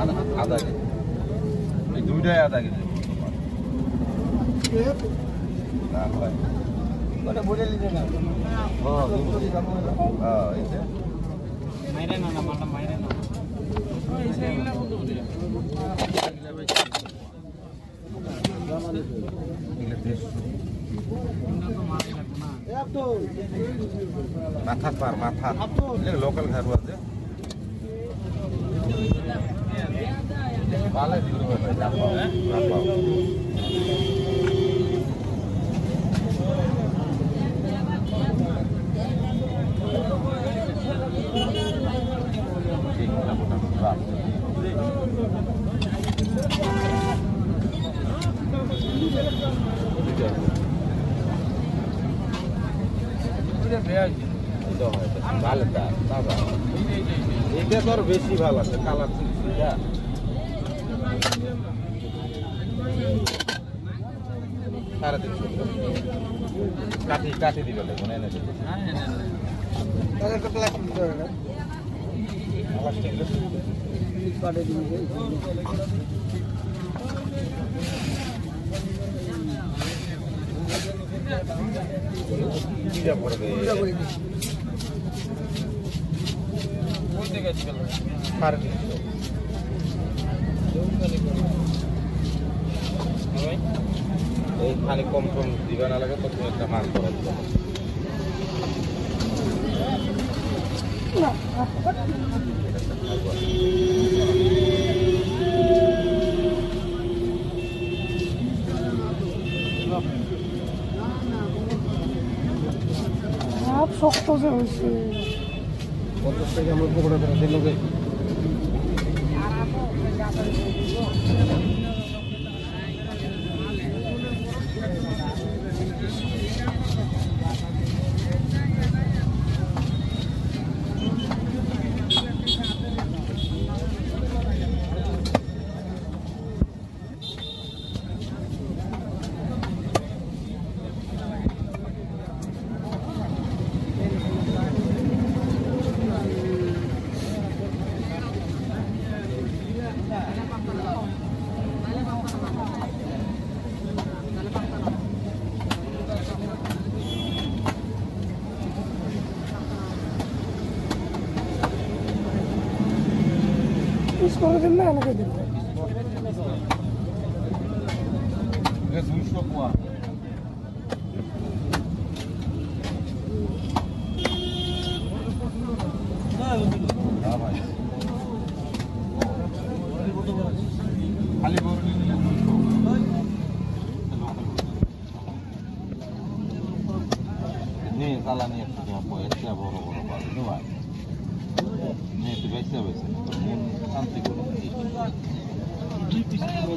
আধা আধা কেজি এই দুইটাই আধা কেজি না ভাই ওটা না এই যে মাইরে না মাইরে না মাথা পার মাথা। লোকাল ঘর আছে। ভালো দিল। ভালো এটা তো আর বেশি ভালো আছে কালার সাড়ে তিনশো কাটি কাটি দিবে মনে এনে দিবে তাহলে একটা প্লাস্টিক দিতে হবে না প্লাস্টিক কাটে দিবে দিতে পড়বে সাড়ে তিনশো কম কম দিবে না লাগে তো তুমি একটা মাছ করা দিবে। না শক্ত যে হয়েছে। পঞ্চাশ টাকা আমরা পকোড়া দিল দিন না আমাকে দিন Не, зала нет, я поезд, я бору, бору, бору, давай. Нет, тебя все высадил. 3.5